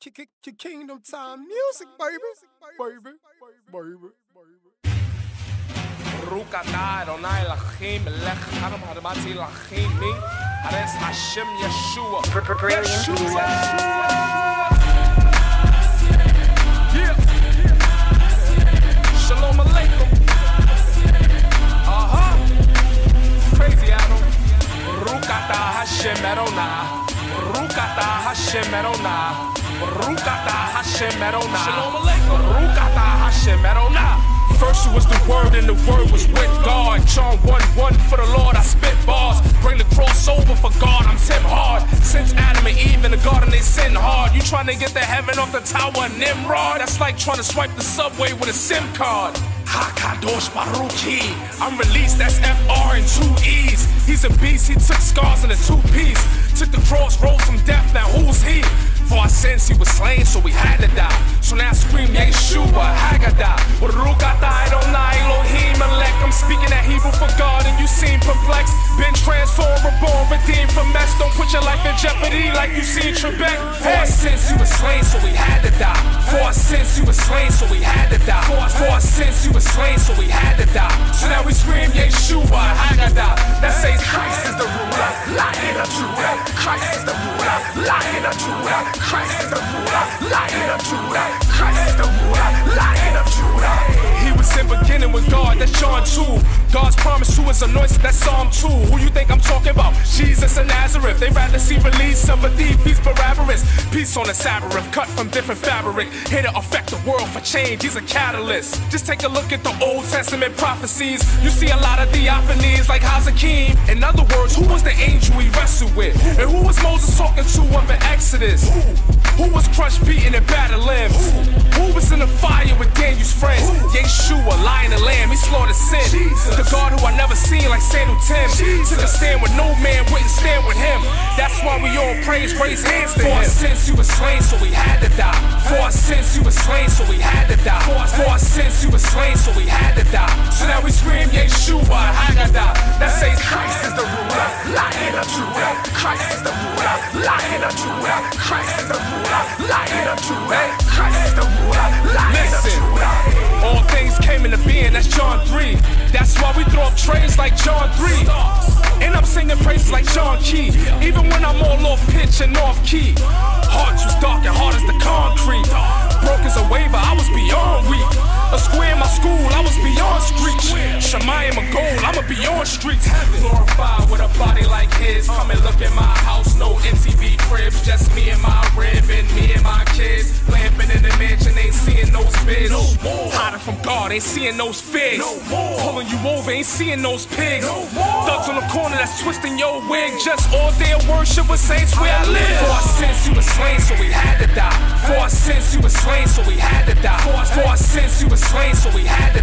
Kingdom Time Music, baby. Baby, baby, baby. Ruka da Adonai Lachim, Lech Hanam Hadamati Lachim, me, Ares Hashem Yeshua. Yeshua. Shalom Aleichem. Uh-huh. Crazy Adam. Rukata Hashem Erona. Rukata Hashem Erona. Rukata Hashem Adonai First it was the word and the word was with God. John 1 1 for the Lord, I spit bars. Bring the cross over for God, I'm Tim hard. Since Adam and Eve in the garden, they sin hard. You trying to get the heaven off the tower of Nimrod? That's like trying to swipe the subway with a SIM card. Hakadosh Baruchi. I'm released, that's FR and two E's. He's a beast, he took scars in a two piece. Took the cross, rose from death, now who's he? For our sins he was slain, so we had to die. So now scream Yeshua, Haggadah. Rukata Adonai Elohim Melech. I'm speaking that Hebrew for God and you seem perplexed. Been transformed, reborn, redeemed from mess. Don't put your life in jeopardy like you seen Trebek. For our sins he was slain, so we had to die. For our sins he was slain, so we had to die. For, for our sins he was slain, so we had to die. So now we scream Yeshua, Haggadah. That says Christ is the ruler, lion of Judah. Christ is the lion of Judah. Christ is the ruler, lion of Judah. Christ is the ruler, lion of Judah. He was in beginning with God, that's John 2. God's promise to his anointed, that's Psalm 2. Who you think I'm talking about? Jesus of Nazareth. They rather see release of a thief, he's Barabbas. Peace on the Sabbath, cut from different fabric. Here to affect the world for change, he's a catalyst. Just take a look at the Old Testament prophecies. You see a lot of theophanies like Hazakim. In other words, who was the Moses talking to up in Exodus? Who was crushed, beaten, and battered limbs? Who was in the fire with Daniel's friends? Yeshua, lion and lamb, he slaughtered sin. The God who I never seen like Sandal Tim. Took a stand with no man, wouldn't stand with him. That's why we all praise, raise hands to him. For sins he was slain, so we had to die. For our sins he was slain, so we had to die. For our sins he was slain, so we had to die. So now we scream Yeshua, Haggadah. That says Christ is the ruler, lion of Judah. Christ is the ruler, lion of Judah. Christ is the ruler, lion of Judah. Christ is the ruler, lion of Judah. All things came into being, that's John 3. That's why we throw up trays like John 3. And I'm singing praises like John Key. Even when I'm all off pitch and off key. Hearts was dark and hard as the concrete. Broke as a waiver, I was beyond weak. A square in my school, beyond streets. Glorified with a body like his. Come and look at my house, no MTV cribs. Just me and my rib and me and my kids. Lamping in the mansion, ain't seeing those bids. No more. Hiding from God, ain't seeing those figs. No more. Pulling you over, ain't seeing those pigs. No more. Thugs on the corner that's twisting your wig. Just all day of worship with saints where I live. For our sins, he was slain, so we had to die. For our sins, he was slain, so we had to die. For, our sins, he was slain, so we had to